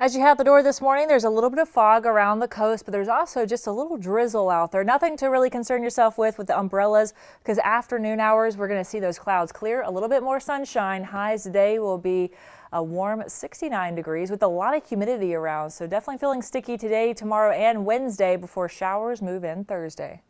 As you head the door this morning, there's a little bit of fog around the coast, but there's also just a little drizzle out there. Nothing to really concern yourself with with the umbrellas because afternoon hours, we're going to see those clouds clear. A little bit more sunshine. Highs today will be a warm 69 degrees with a lot of humidity around. So definitely feeling sticky today, tomorrow, and Wednesday before showers move in Thursday.